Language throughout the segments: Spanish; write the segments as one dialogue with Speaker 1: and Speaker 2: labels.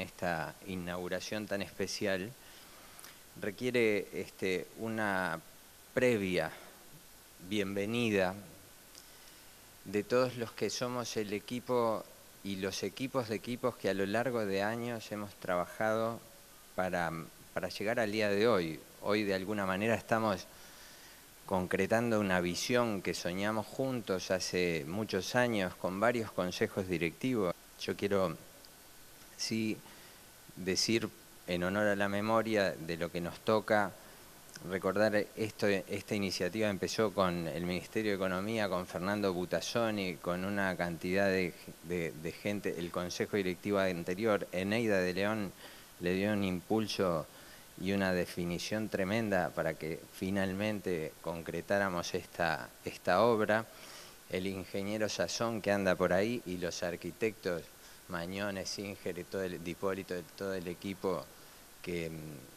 Speaker 1: esta inauguración tan especial, requiere este, una previa bienvenida de todos los que somos el equipo y los equipos de equipos que a lo largo de años hemos trabajado para, para llegar al día de hoy. Hoy de alguna manera estamos concretando una visión que soñamos juntos hace muchos años con varios consejos directivos. Yo quiero sí decir en honor a la memoria de lo que nos toca recordar esto, esta iniciativa empezó con el Ministerio de Economía, con Fernando Butazzoni, con una cantidad de, de gente, el Consejo Directivo anterior, Eneida de León le dio un impulso y una definición tremenda para que finalmente concretáramos esta, esta obra. El ingeniero Sazón que anda por ahí y los arquitectos Mañones, Singer y todo el Dipólito, todo el equipo que mm,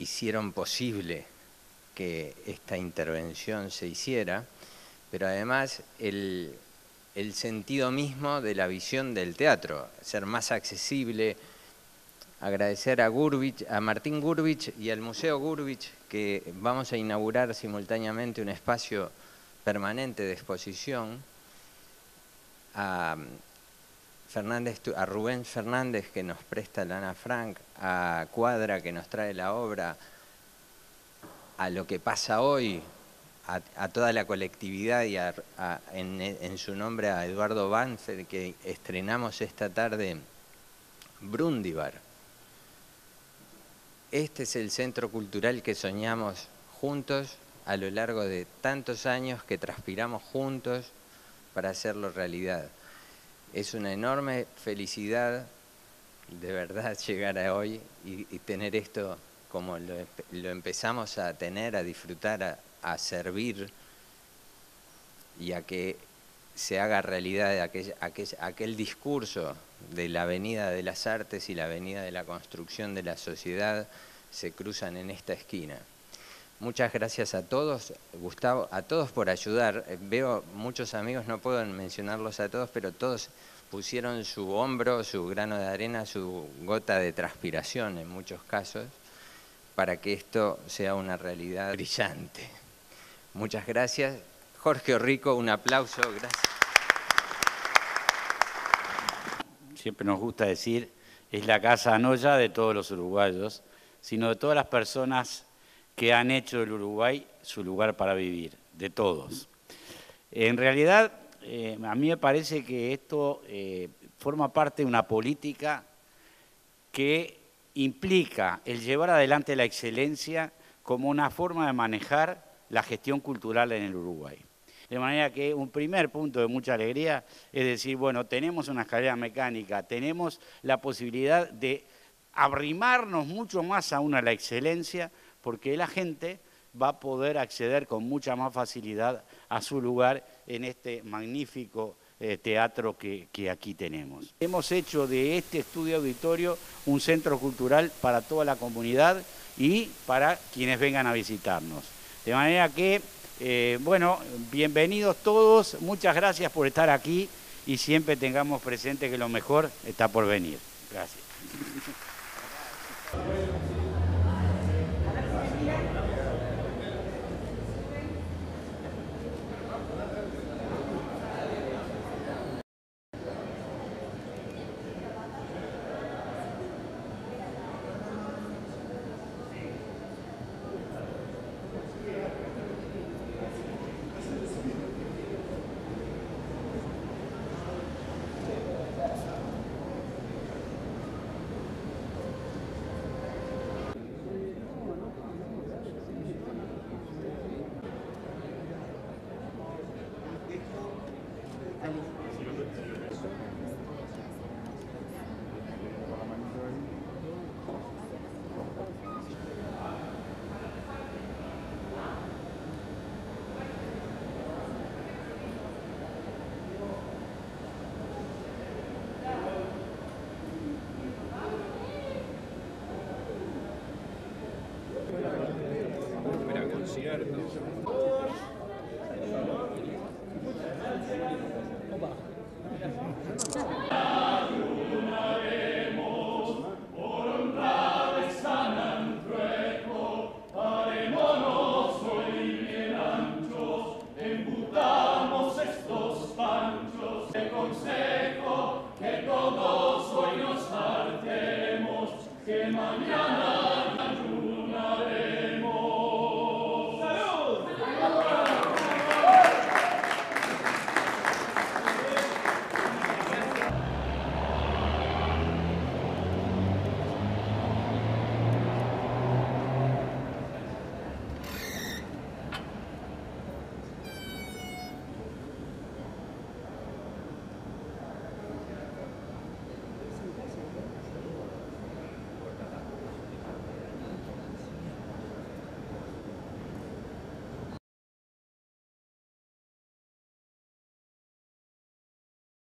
Speaker 1: hicieron posible que esta intervención se hiciera, pero además el, sentido mismo de la visión del teatro, ser más accesible, agradecer a Gurbich, a Martín Gurbich y al Museo Gurbich que vamos a inaugurar simultáneamente un espacio permanente de exposición a, Fernández, a Rubén Fernández que nos presta la Ana Frank, a Cuadra que nos trae la obra, a lo que pasa hoy, a, toda la colectividad y en, en, su nombre a Eduardo Banzer que estrenamos esta tarde Brundibar. Este es el centro cultural que soñamos juntos a lo largo de tantos años que transpiramos juntos para hacerlo realidad. Es una enorme felicidad de verdad llegar a hoy y, tener esto como lo, empezamos a tener, a disfrutar, a, servir y a que se haga realidad aquel, aquel discurso de la Avenida de las Artes y la Avenida de la Construcción de la Sociedad se cruzan en esta esquina. Muchas gracias a todos, Gustavo, a todos por ayudar. Eh, veo muchos amigos, no puedo mencionarlos a todos, pero todos pusieron su hombro, su grano de arena, su gota de transpiración en muchos casos, para que esto sea una realidad brillante. Muchas gracias. Jorge Rico, un aplauso. Gracias.
Speaker 2: siempre nos gusta decir, es la casa no ya de todos los uruguayos, sino de todas las personas que han hecho del Uruguay su lugar para vivir, de todos. En realidad, eh, a mí me parece que esto eh, forma parte de una política que implica el llevar adelante la excelencia como una forma de manejar la gestión cultural en el Uruguay. De manera que un primer punto de mucha alegría es decir, bueno, tenemos una escalera mecánica, tenemos la posibilidad de arrimarnos mucho más aún a la excelencia, porque la gente va a poder acceder con mucha más facilidad a su lugar en este magnífico eh, teatro que, aquí tenemos. Hemos hecho de este estudio auditorio un centro cultural para toda la comunidad y para quienes vengan a visitarnos. De manera que eh, bueno, bienvenidos todos, muchas gracias por estar aquí y siempre tengamos presente que lo mejor está por venir. Gracias.
Speaker 3: Ayunaremos
Speaker 2: por honrar San Antruejo. Haremos hoy en anchos, embutamos estos panchos. Te consejo que todos hoy nos partemos. Que mañana.